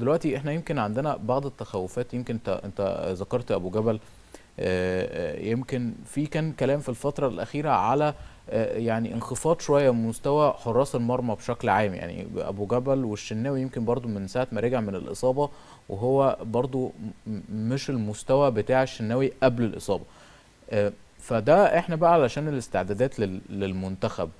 دلوقتي إحنا يمكن عندنا بعض التخوفات يمكن انت انت ذكرت أبو جبل آه، آه، يمكن في كان كلام في الفترة الأخيرة على آه، يعني انخفاض شوية من مستوى حراس المرمى بشكل عام. يعني أبو جبل والشناوي يمكن برضو من ساعة ما رجع من الإصابة وهو برضو مش المستوى بتاع الشناوي قبل الإصابة. فده إحنا بقى علشان الاستعدادات لل- للمنتخب.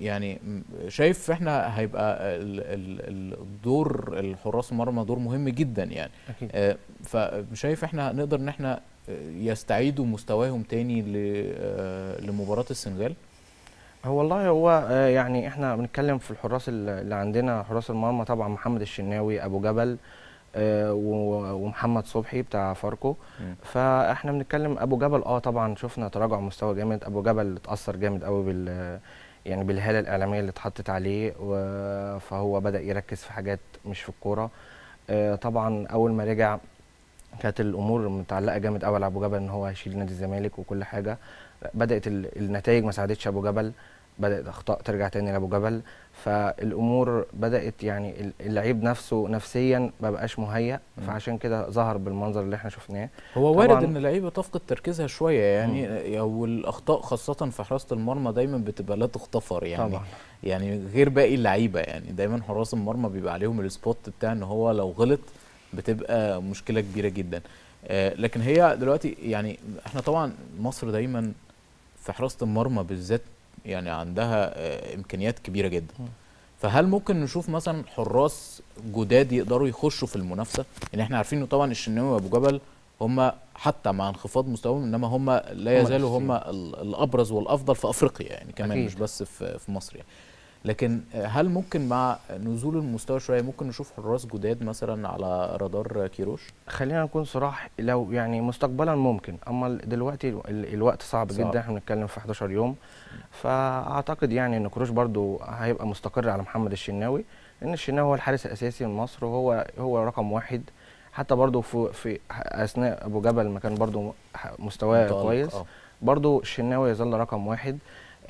يعني م- شايف إحنا هيبقى ال- ال- الدور الحراس المرمى دور مهم جدا يعني. أكيد. آه، فشايف إحنا نقدر ان إحنا آه، يستعيدوا مستواهم تاني آه، لمباراة السنغال؟ هو والله هو آه، يعني إحنا بنتكلم في الحراس ال- اللي عندنا حراس المرمى طبعا محمد الشناوي أبو جبل آه، ومحمد صبحي بتاع فاركو. فاحنا بنتكلم أبو جبل آه طبعا شفنا تراجع مستوى جامد. أبو جبل اتأثر جامد قوي بال يعني بالهالة الإعلامية اللي اتحطت عليه فهو بدأ يركز في حاجات مش في الكورة. آه، طبعا أول ما رجع كانت الأمور متعلقة جامد قوي على أبو جبل إن هو هيشيل نادي الزمالك وكل حاجة. بدأت ال- النتائج ما ساعدتش أبو جبل. بدأت اخطاء ترجع تاني لأبو جبل. فالأمور بدأت يعني ال- اللعيب نفسه نفسيا ما بقاش مهيأ. فعشان كده ظهر بالمنظر اللي إحنا شفناه. هو وارد. إن اللعيبه تفقد تركيزها شوية يعني أو الأخطاء خاصة في حراسة المرمى دايما بتبقى لا تغتفر يعني. طبعا. يعني غير باقي اللعيبة يعني دايما حراس المرمى بيبقى عليهم السبوت بتاع إن هو لو غلط بتبقى مشكلة كبيرة جدا. آه، لكن هي دلوقتي يعني إحنا طبعا مصر دايما في حراسة المرمى بالذات يعني عندها آه، إمكانيات كبيرة جدا. فهل ممكن نشوف مثلا حراس جداد يقدروا يخشوا في المنافسة يعني إحنا عارفين انه طبعا الشناوي وأبو جبل هم حتى مع انخفاض مستواهم إنما هم لا يزالوا هم ال- الأبرز والأفضل في أفريقيا يعني كمان أكيد. مش بس في مصر يعني لكن آه، هل ممكن مع نزول المستوى شوية ممكن نشوف حراس جداد مثلا على رادار كيروش خلينا نكون صراح لو يعني مستقبلا ممكن أما دلوقتي ال- ال- الوقت صعب, صعب. جدا إحنا بنتكلم في 11 يوم فأعتقد يعني إن كروش برضو هيبقى مستقر على محمد الشناوي لأن الشناوي هو الحارس الأساسي من مصر وهو هو رقم واحد حتى برضو في في أثناء أبو جبل ما كان برضو ح- مستواه كويس آه. برضو الشناوي يظل رقم واحد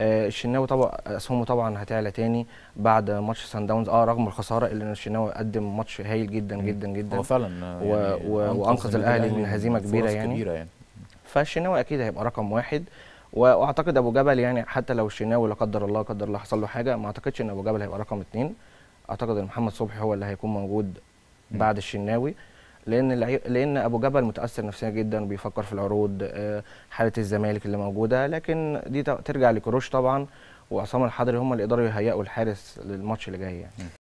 الشناوي طبعا اسهمه طبعا هتعلى تاني بعد ماتش سان داونز آه رغم الخسارة الا إن الشناوي قدم ماتش هايل جدا. جدا جدا هو فعلا آه، و- يعني و- وأنقذ النادي الأهلي من هزيمة فرص كبيرة يعني. كبيرة يعني فالشناوي أكيد هيبقى رقم واحد وأعتقد أبو جبل يعني حتى لو الشناوي لا قدر الله قدر الله حصل له حاجة ما أعتقدش إن أبو جبل هيبقى رقم اتنين أعتقد إن محمد صبحي هو اللي هيكون موجود. بعد الشناوي لأن لأن أبو جبل متأثر نفسيا جدا بيفكر في العروض آه، حالة الزمالك اللي موجودة. لكن دي ترجع لكروش طبعا وعصام الحضري هم اللي يقدروا يهيئوا الحارس للماتش اللي جاي يعني.